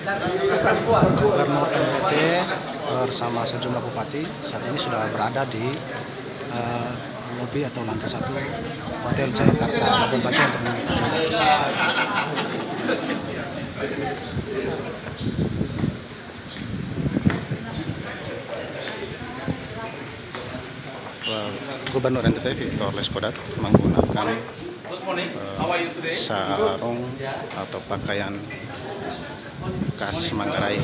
Gubernur NTT bersama sejumlah bupati saat ini sudah berada di uh, lobi atau lantai satu Hotel Jayakarta. Labuan Bajo untuk mengikuti Gubernur NTT Victor Leskodat menggunakan uh, sarung atau pakaian khas Manggarai.